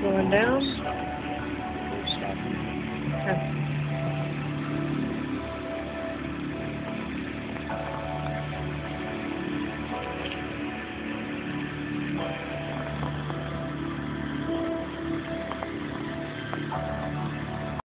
Slowing down.